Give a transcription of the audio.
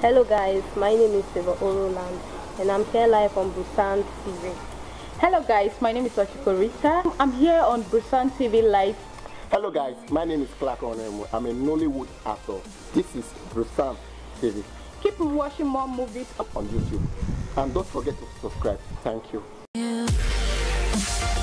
Hello guys, my name is Eva Oroland and I'm here live on Brusan TV. Hello guys, my name is Ochiko Rita. I'm here on Brusan TV Live. Hello guys, my name is Clark Onemu. I'm a Nollywood actor. This is Brusan TV Keep watching more movies. on YouTube. And don't forget to subscribe. Thank you. you.